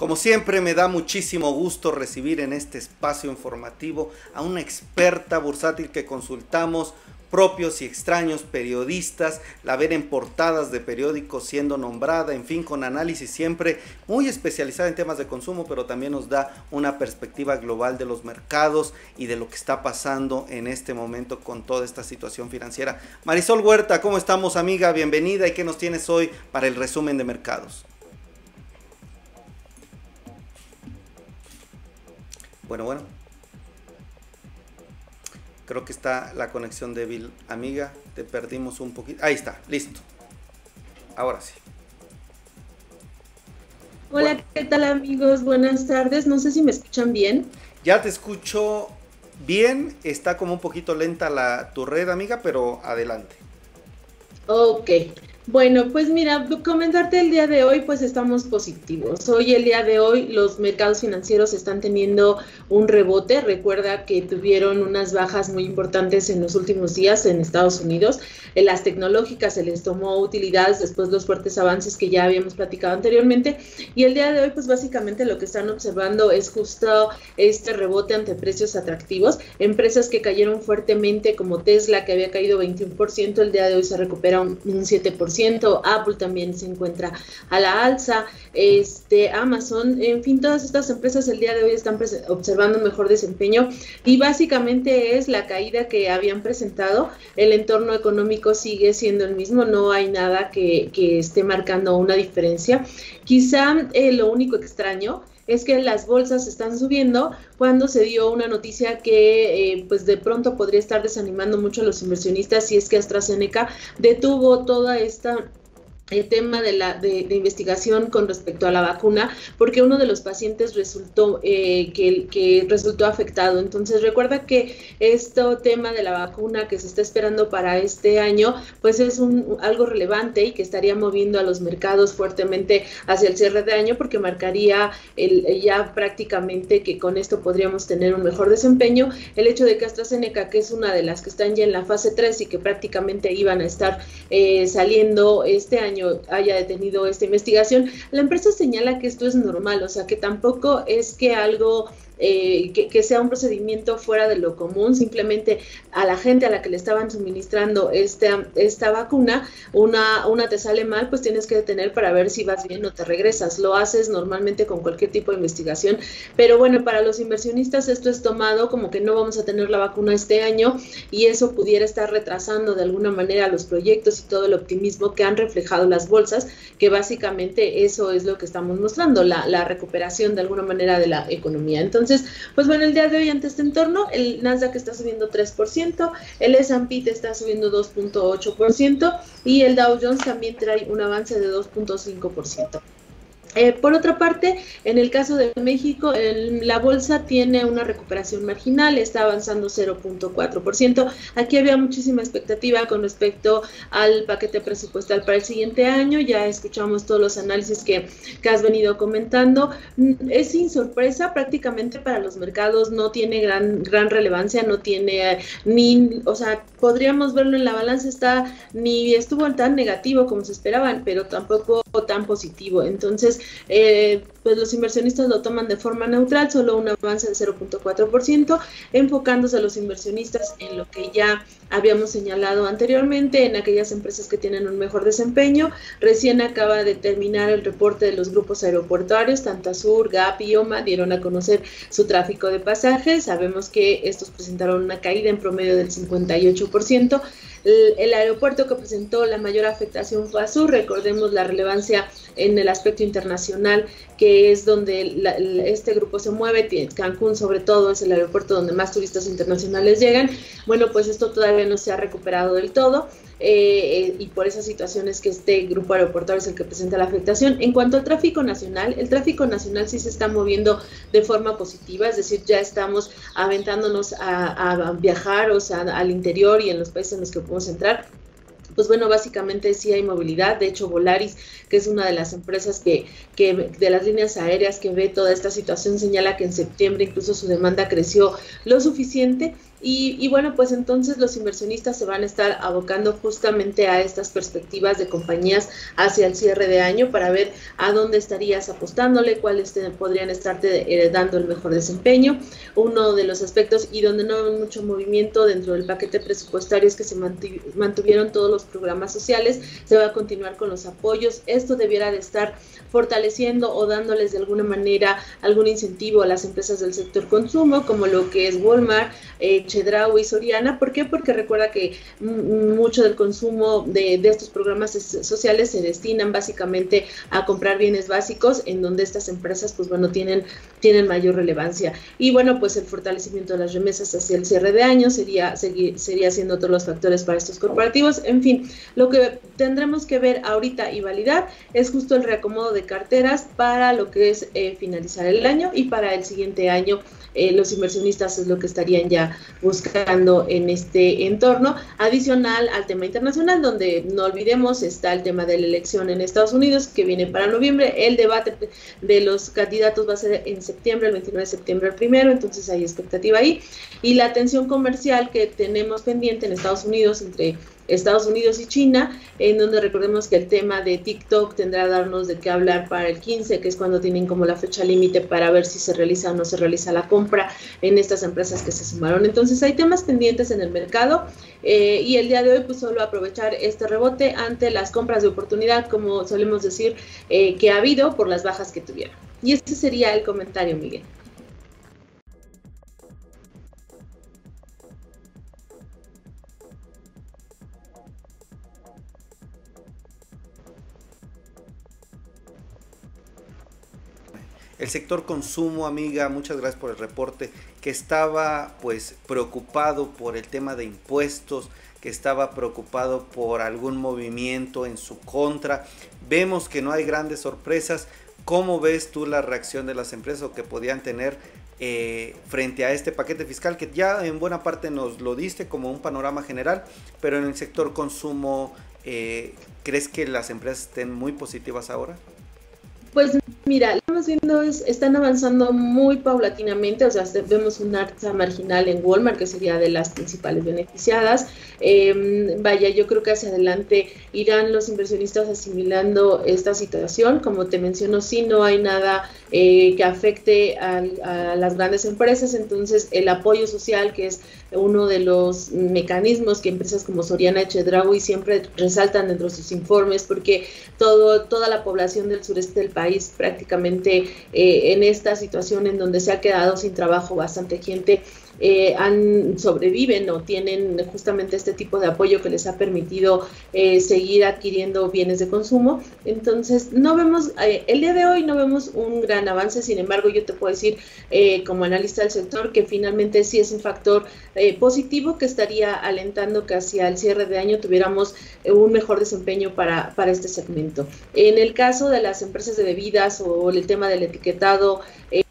Como siempre me da muchísimo gusto recibir en este espacio informativo a una experta bursátil que consultamos propios y extraños periodistas, la ver en portadas de periódicos siendo nombrada, en fin, con análisis siempre muy especializada en temas de consumo, pero también nos da una perspectiva global de los mercados y de lo que está pasando en este momento con toda esta situación financiera. Marisol Huerta, ¿cómo estamos amiga? Bienvenida y qué nos tienes hoy para el resumen de mercados. Bueno, bueno. Creo que está la conexión débil, amiga. Te perdimos un poquito. Ahí está, listo. Ahora sí. Hola, ¿qué tal amigos? Buenas tardes. No sé si me escuchan bien. Ya te escucho bien. Está como un poquito lenta la, tu red, amiga, pero adelante. Ok. Bueno, pues mira, comentarte el día de hoy, pues estamos positivos. Hoy, el día de hoy, los mercados financieros están teniendo un rebote. Recuerda que tuvieron unas bajas muy importantes en los últimos días en Estados Unidos. Las tecnológicas se les tomó utilidades después de los fuertes avances que ya habíamos platicado anteriormente. Y el día de hoy, pues básicamente lo que están observando es justo este rebote ante precios atractivos. Empresas que cayeron fuertemente, como Tesla, que había caído 21%, el día de hoy se recupera un, un 7%. Apple también se encuentra a la alza, este, Amazon, en fin, todas estas empresas el día de hoy están observando mejor desempeño y básicamente es la caída que habían presentado, el entorno económico sigue siendo el mismo, no hay nada que, esté marcando una diferencia. Quizá eh, lo único extraño es que las bolsas están subiendo cuando se dio una noticia que eh, pues de pronto podría estar desanimando mucho a los inversionistas si es que AstraZeneca detuvo toda esta el tema de la de, investigación con respecto a la vacuna, porque uno de los pacientes resultó eh, que, que, resultó afectado. Entonces recuerda que este tema de la vacuna que se está esperando para este año, pues es un, algo relevante y que estaría moviendo a los mercados fuertemente hacia el cierre de año, porque marcaría el, ya prácticamente que con esto podríamos tener un mejor desempeño. El hecho de que AstraZeneca, que es una de las que están ya en la fase 3 y que prácticamente iban a estar eh, saliendo este año, haya detenido esta investigación, la empresa señala que esto es normal, o sea, que tampoco es que algo eh, que, sea un procedimiento fuera de lo común, simplemente a la gente a la que le estaban suministrando esta, esta vacuna, una, una te sale mal, pues tienes que detener para ver si vas bien o te regresas. Lo haces normalmente con cualquier tipo de investigación, pero bueno, para los inversionistas esto es tomado como que no vamos a tener la vacuna este año y eso pudiera estar retrasando de alguna manera los proyectos y todo el optimismo que han reflejado las bolsas, que básicamente eso es lo que estamos mostrando, la, la recuperación de alguna manera de la economía. Entonces, entonces, pues bueno, el día de hoy ante este entorno, el Nasdaq está subiendo 3%, el S&P está subiendo 2.8% y el Dow Jones también trae un avance de 2.5%. Eh, por otra parte, en el caso de México, la bolsa tiene una recuperación marginal, está avanzando 0.4%. Aquí había muchísima expectativa con respecto al paquete presupuestal para el siguiente año. Ya escuchamos todos los análisis que, que has venido comentando. Mm, es sin sorpresa, prácticamente para los mercados no tiene gran, gran relevancia, no tiene ni, o sea, podríamos verlo en la balanza, está ni estuvo tan negativo como se esperaban, pero tampoco tan positivo. Entonces, eh, pues los inversionistas lo toman de forma neutral, solo un avance de 0.4%, enfocándose a los inversionistas en lo que ya habíamos señalado anteriormente, en aquellas empresas que tienen un mejor desempeño. Recién acaba de terminar el reporte de los grupos aeroportuarios, Tantasur, GAP y OMA dieron a conocer su tráfico de pasajes. Sabemos que estos presentaron una caída en promedio del 58%. El, aeropuerto que presentó la mayor afectación fue Azul, recordemos la relevancia en el aspecto internacional, que es donde este grupo se mueve, Cancún sobre todo es el aeropuerto donde más turistas internacionales llegan, bueno, pues esto todavía no se ha recuperado del todo. Eh, y por esas situaciones que este grupo aeroportuario es el que presenta la afectación. En cuanto al tráfico nacional, el tráfico nacional sí se está moviendo de forma positiva, es decir, ya estamos aventándonos a, viajar, o sea, al interior y en los países en los que podemos entrar pues bueno, básicamente sí hay movilidad. De hecho, Volaris, que es una de las empresas que, que, de las líneas aéreas que ve toda esta situación, señala que en septiembre incluso su demanda creció lo suficiente Y, bueno, pues entonces los inversionistas se van a estar abocando justamente a estas perspectivas de compañías hacia el cierre de año para ver a dónde estarías apostándole, cuáles podrían estarte eh, dando el mejor desempeño. Uno de los aspectos y donde no hay mucho movimiento dentro del paquete presupuestario es que se mantuvieron todos los programas sociales, se va a continuar con los apoyos. Esto debiera de estar fortaleciendo o dándoles de alguna manera algún incentivo a las empresas del sector consumo, como lo que es Walmart, eh, y Soriana. ¿Por qué? Porque recuerda que mucho del consumo de, estos programas sociales se destinan básicamente a comprar bienes básicos, en donde estas empresas, pues bueno, tienen, tienen mayor relevancia. Y bueno, pues el fortalecimiento de las remesas hacia el cierre de año sería, sería siendo todos los factores para estos corporativos. En fin, lo que tendremos que ver ahorita y validar es justo el reacomodo de carteras para lo que es eh, finalizar el año y para el siguiente año eh, los inversionistas es lo que estarían ya buscando en este entorno. Adicional al tema internacional, donde no olvidemos está el tema de la elección en Estados Unidos que viene para noviembre. El debate de los candidatos va a ser en septiembre, el 29 de septiembre el primero, entonces hay expectativa ahí. Y la atención comercial que tenemos pendiente en Estados Unidos entre Estados Unidos y China, en donde recordemos que el tema de TikTok tendrá a darnos de qué hablar para el 15, que es cuando tienen como la fecha límite para ver si se realiza o no se realiza la compra en estas empresas que se sumaron. Entonces hay temas pendientes en el mercado eh, y el día de hoy pues solo aprovechar este rebote ante las compras de oportunidad, como solemos decir, eh, que ha habido por las bajas que tuvieron. Y ese sería el comentario, Miguel. El sector consumo, amiga, muchas gracias por el reporte, que estaba pues preocupado por el tema de impuestos, que estaba preocupado por algún movimiento en su contra. Vemos que no hay grandes sorpresas. ¿Cómo ves tú la reacción de las empresas o que podían tener eh, frente a este paquete fiscal que ya en buena parte nos lo diste como un panorama general, pero en el sector consumo, eh, ¿crees que las empresas estén muy positivas ahora? Pues mira, lo que estamos viendo es, están avanzando muy paulatinamente, o sea, vemos un alza marginal en Walmart, que sería de las principales beneficiadas. Em, vaya, yo creo que hacia adelante irán los inversionistas asimilando esta situación. Como te menciono, si no hay nada eh, que afecte a, las grandes empresas, entonces el apoyo social, que es uno de los mecanismos que empresas como Soriana y siempre resaltan dentro de sus informes, porque todo, toda la población del sureste del país prácticamente eh, en esta situación en donde se ha quedado sin trabajo bastante gente, eh, han, sobreviven o tienen justamente este tipo de apoyo que les ha permitido eh, seguir adquiriendo bienes de consumo. Entonces, no vemos, eh, el día de hoy no vemos un gran avance, sin embargo, yo te puedo decir como analista del sector que finalmente sí es un factor positivo que estaría alentando que hacia el cierre de año tuviéramos un mejor desempeño para, para este segmento. En el caso de las empresas de bebidas o el tema del etiquetado,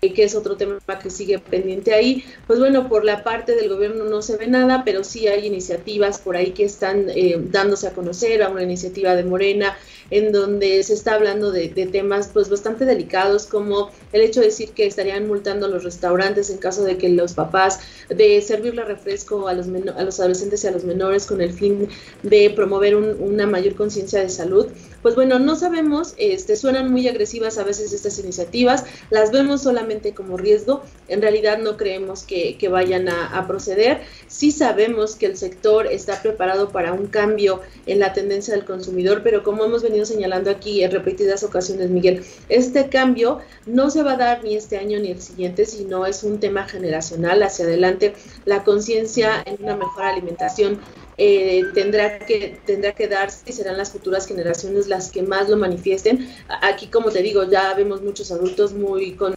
que es otro tema que sigue pendiente ahí, pues bueno, por la parte del gobierno no se ve nada, pero sí hay iniciativas por ahí que están eh, dándose a conocer, a una iniciativa de Morena, en donde se está hablando de, temas pues bastante delicados, como el hecho de decir que estarían multando a los restaurantes en caso de que los papás de servirle refresco a los, a los adolescentes y a los menores con el fin de promover una mayor conciencia de salud. Pues bueno, no sabemos, este, suenan muy agresivas a veces estas iniciativas, las vemos solamente como riesgo, en realidad no creemos que, vayan a, proceder. Sí sabemos que el sector está preparado para un cambio en la tendencia del consumidor, pero como hemos venido señalando aquí en repetidas ocasiones, Miguel, este cambio no se va a dar ni este año ni el siguiente, sino es un tema generacional hacia adelante. La conciencia en una mejor alimentación eh, tendrá, que, tendrá que darse y serán las futuras generaciones las que más lo manifiesten. Aquí, como te digo, ya vemos muchos adultos muy con,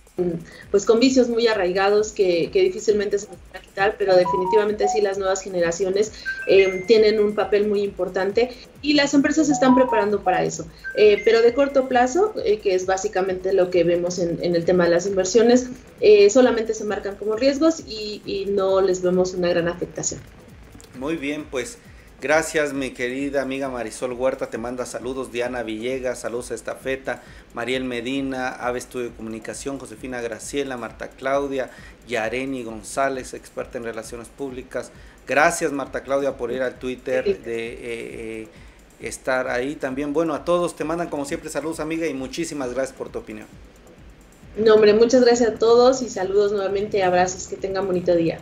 pues, con vicios muy arraigados que, difícilmente se van a quitar, pero definitivamente sí las nuevas generaciones eh, tienen un papel muy importante y las empresas se están preparando para eso. Eh, pero de corto plazo, que es básicamente lo que vemos en, el tema de las inversiones, solamente se marcan como riesgos y no les vemos una gran afectación. Muy bien, pues Gracias, mi querida amiga Marisol Huerta, te manda saludos. Diana Villegas, saludos a Estafeta. Mariel Medina, Ave Estudio de Comunicación. Josefina Graciela, Marta Claudia, Yareni González, experta en relaciones públicas. Gracias, Marta Claudia, por ir al Twitter de eh, eh, estar ahí también. Bueno, a todos te mandan como siempre saludos, amiga, y muchísimas gracias por tu opinión. No, hombre, muchas gracias a todos y saludos nuevamente, abrazos, que tengan bonito día.